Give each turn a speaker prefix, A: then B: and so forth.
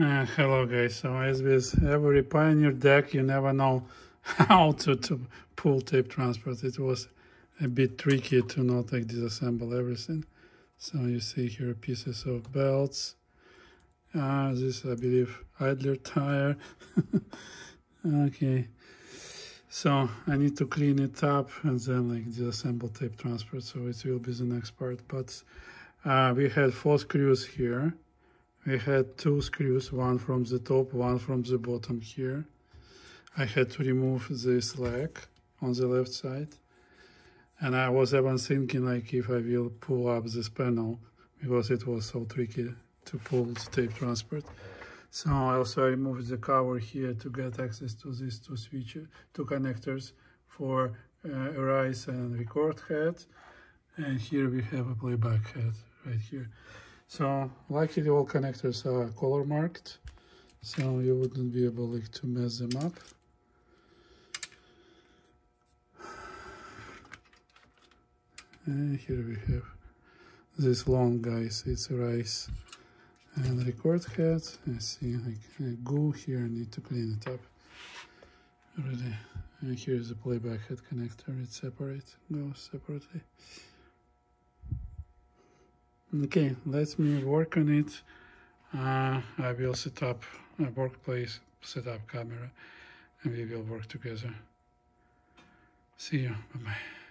A: Uh, hello guys, so as with every Pioneer deck, you never know how to, to pull tape transport. It was a bit tricky to not like disassemble everything. So you see here pieces of belts. Uh, this I believe idler tire. okay, so I need to clean it up and then like disassemble tape transport. So it will be the next part. But uh, we had four screws here we had two screws, one from the top, one from the bottom here. I had to remove this leg on the left side. And I was even thinking like if I will pull up this panel because it was so tricky to pull the tape transport. So I also removed the cover here to get access to these two switches, two connectors for uh, erase and record head. And here we have a playback head right here. So luckily all connectors are color marked, so you wouldn't be able like, to mess them up. And here we have this long guys, it's erase and record head. I see like goo here, I need to clean it up already. And here's the playback head connector, it's separate, goes separately. Okay, let me work on it. Uh, I will set up a workplace, set up camera, and we will work together. See you. Bye-bye.